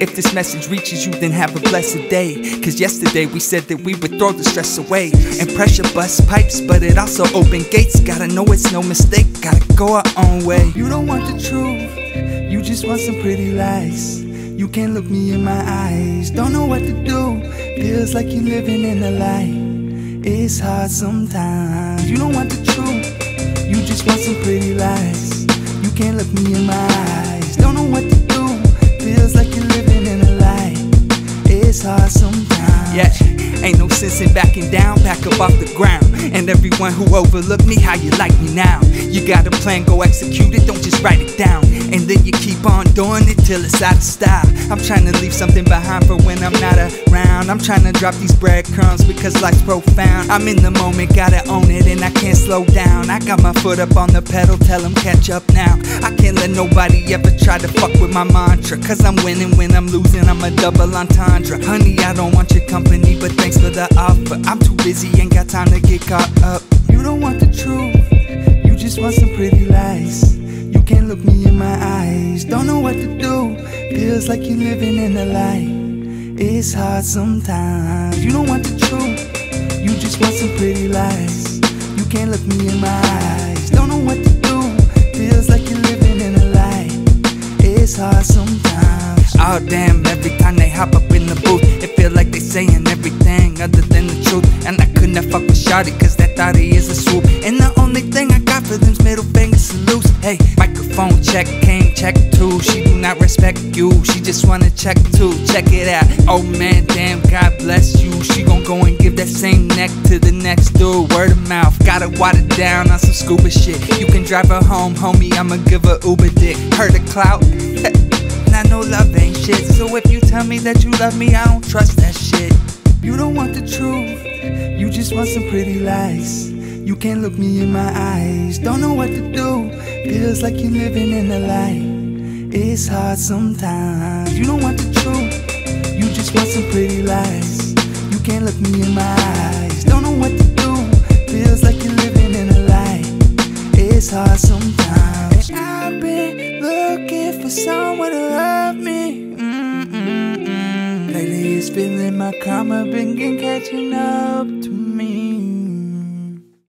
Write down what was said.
If this message reaches you, then have a blessed day. Cause yesterday we said that we would throw the stress away. And pressure bust pipes, but it also opened gates. Gotta know it's no mistake, gotta go our own way. You don't want the truth, you just want some pretty lies. You can't look me in my eyes, don't know what to do. Feels like you're living in a lie. It's hard sometimes. You don't want the truth, you just want some pretty lies. You can't look me in my eyes, don't know what to do. Sense in backing down, back up off the ground. And everyone who overlooked me, how you like me now? You got a plan, go execute it, don't just write it down. And then you keep on doing it till it's out of style. I'm trying to leave something behind for when I'm not around. I'm trying to drop these breadcrumbs because life's profound. I'm in the moment, gotta own it, and I can't slow down. I got my foot up on the pedal, tell them catch up now. I can't let nobody ever try to fuck with my mantra. Cause I'm winning when I'm losing, I'm a double entendre. Honey, I don't want your company, but thanks for the offer. I'm too busy, ain't got time to get caught up. You don't want the truth, you just want some pretty lies. You can't look me in my eyes, don't know what to do. Feels like you're living in a lie. It's hard sometimes. You don't want the truth, you just want some pretty lies. You can't look me in my eyes, don't know what to do. Feels like you're living in a lie. It's hard sometimes. Oh damn, every time they hop up in the booth, feel like they saying everything other than the truth. And I couldn't fuck with Shawty, cause that thotty is a swoop. And the only thing I got for them's middle finger salutes. Hey, microphone check, came check two. She do not respect you, she just wanna check too. Check it out. Oh man, damn, God bless you. She gon' go and give that same neck to the next dude. Word of mouth, gotta water down on some scuba shit. You can drive her home, homie, I'ma give her Uber dick. Her the clout. I know love ain't shit. So if you tell me that you love me, I don't trust that shit. You don't want the truth, you just want some pretty lies. You can't look me in my eyes, don't know what to do. Feels like you're living in a lie. It's hard sometimes. You don't want the truth, you just want some pretty lies. You can't look me in my eyes, don't know what to do. Feels like you're living in a lie. It's hard sometimes. Been for someone to love me. Mm-mm-mm. Lately, it's feeling my karma been catching up to me.